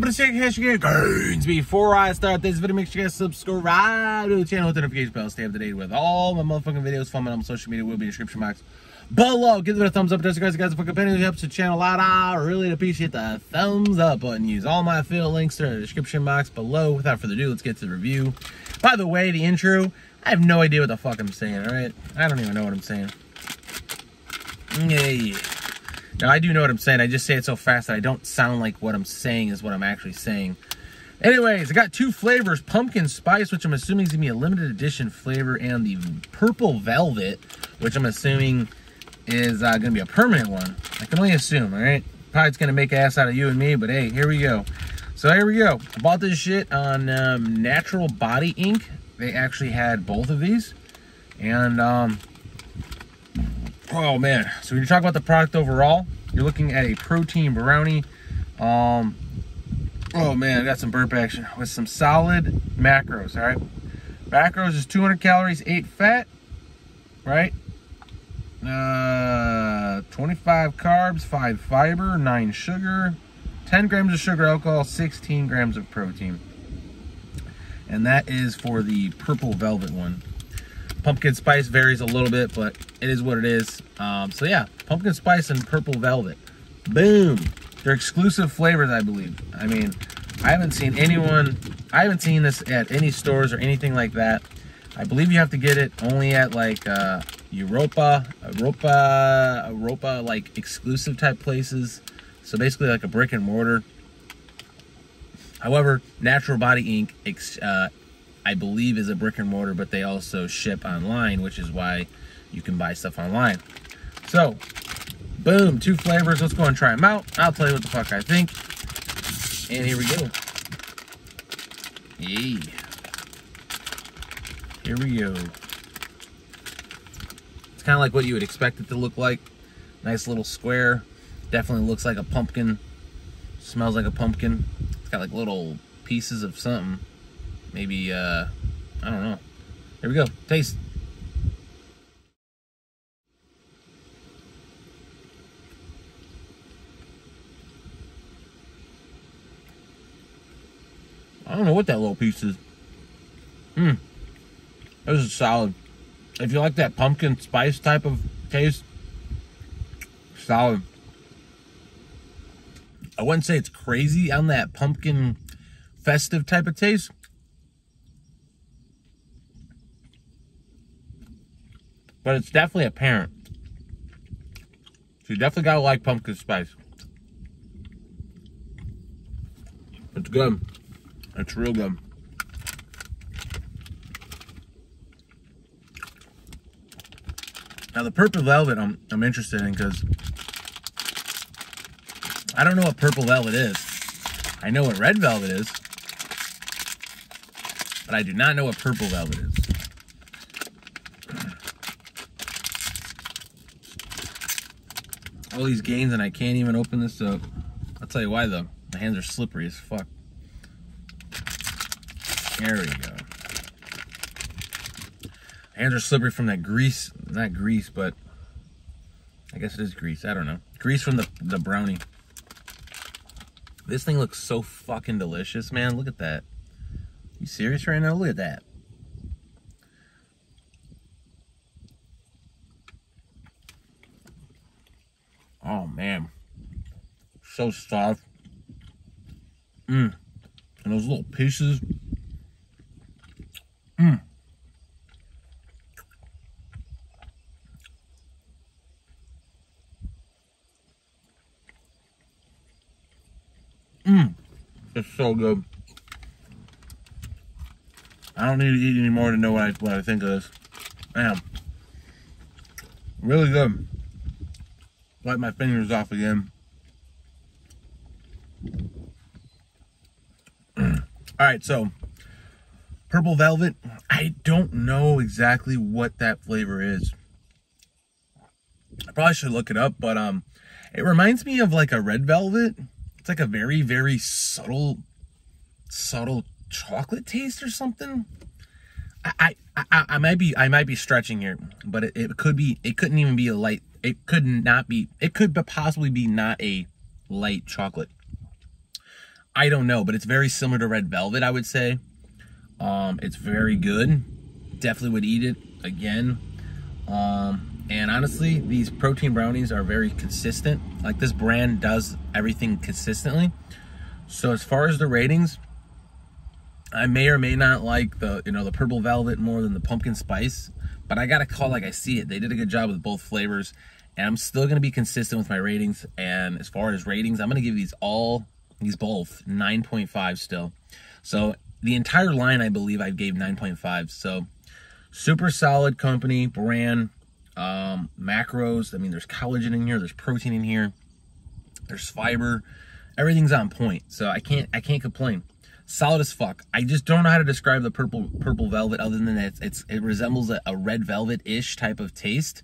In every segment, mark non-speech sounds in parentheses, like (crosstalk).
to before I start this video. Make sure you guys subscribe to the channel with the notification bell. Stay up to date with all my motherfucking videos. Follow me on social media will be in the description box below. Give it a thumbs up. Guys, guys, fucking penny helps the channel lot. I really appreciate the thumbs up button. Use all my affiliate links in the description box below. Without further ado, let's get to the review. By the way, the intro, I have no idea what the fuck I'm saying, alright? I don't even know what I'm saying. Yeah. Now, I do know what I'm saying. I just say it so fast that I don't sound like what I'm saying is what I'm actually saying. Anyways, I got two flavors. Pumpkin Spice, which I'm assuming is going to be a limited edition flavor, and the Purple Velvet, which I'm assuming is uh, going to be a permanent one. I can only assume, all right? Probably it's going to make ass out of you and me, but hey, here we go. So here we go. I bought this shit on um, Natural Body Inc. They actually had both of these. And um, Oh man, so when you talk about the product overall, you're looking at a protein brownie. Um, oh man, I got some burp action with some solid macros, all right? Macros is 200 calories, 8 fat, right? Uh, 25 carbs, 5 fiber, 9 sugar, 10 grams of sugar alcohol, 16 grams of protein. And that is for the purple velvet one pumpkin spice varies a little bit, but it is what it is. Um, so yeah, pumpkin spice and purple velvet. Boom. They're exclusive flavors, I believe. I mean, I haven't seen anyone, I haven't seen this at any stores or anything like that. I believe you have to get it only at like uh, Europa, Europa, Europa, like exclusive type places. So basically like a brick and mortar. However, Natural Body Inc uh, I believe is a brick and mortar, but they also ship online, which is why you can buy stuff online. So, boom, two flavors. Let's go and try them out. I'll tell you what the fuck I think. And here we go. Yay. Here we go. It's kind of like what you would expect it to look like. Nice little square. Definitely looks like a pumpkin. Smells like a pumpkin. It's got like little pieces of something. Maybe, uh, I don't know. Here we go. Taste. I don't know what that little piece is. Mmm. This is solid. If you like that pumpkin spice type of taste, solid. I wouldn't say it's crazy on that pumpkin festive type of taste, But it's definitely apparent. So you definitely gotta like pumpkin spice. It's good. It's real good. Now the purple velvet I'm I'm interested in because I don't know what purple velvet is. I know what red velvet is, but I do not know what purple velvet is. All these gains and I can't even open this up. I'll tell you why though. My hands are slippery as fuck. There we go. Hands are slippery from that grease. Not grease, but I guess it is grease. I don't know. Grease from the, the brownie. This thing looks so fucking delicious, man. Look at that. You serious right now? Look at that. Oh man, so soft. Mmm. And those little pieces. Mmm. Mmm. It's so good. I don't need to eat anymore to know what I, what I think of this. Damn. Really good wipe my fingers off again. (clears throat) All right, so purple velvet. I don't know exactly what that flavor is. I probably should look it up, but um, it reminds me of like a red velvet. It's like a very, very subtle, subtle chocolate taste or something. I, I, I, I might be, I might be stretching here, but it, it could be, it couldn't even be a light it could not be, it could possibly be not a light chocolate. I don't know, but it's very similar to red velvet, I would say. Um, it's very good. Definitely would eat it again. Um, and honestly, these protein brownies are very consistent. Like this brand does everything consistently. So as far as the ratings, I may or may not like the you know the purple velvet more than the pumpkin spice, but I gotta call like I see it. They did a good job with both flavors, and I'm still gonna be consistent with my ratings. And as far as ratings, I'm gonna give these all these both 9.5 still. So the entire line I believe I gave 9.5. So super solid company brand um, macros. I mean, there's collagen in here, there's protein in here, there's fiber, everything's on point. So I can't I can't complain solid as fuck. I just don't know how to describe the purple purple velvet other than that it's, it's it resembles a, a red velvet ish type of taste.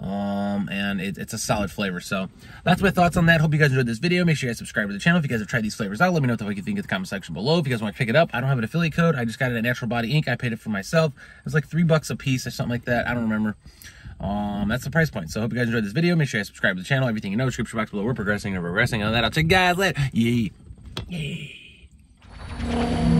Um, and it, it's a solid flavor. So that's my thoughts on that. Hope you guys enjoyed this video. Make sure you guys subscribe to the channel if you guys have tried these flavors out. Let me know what you think in the comment section below. If you guys want to pick it up, I don't have an affiliate code. I just got it at Natural Body Inc. I paid it for myself. It was like three bucks a piece or something like that. I don't remember. Um, that's the price point. So hope you guys enjoyed this video. Make sure you subscribe to the channel. Everything you know, description box below. We're progressing and progressing on that. I'll take you guys later. Yay. Yay. You.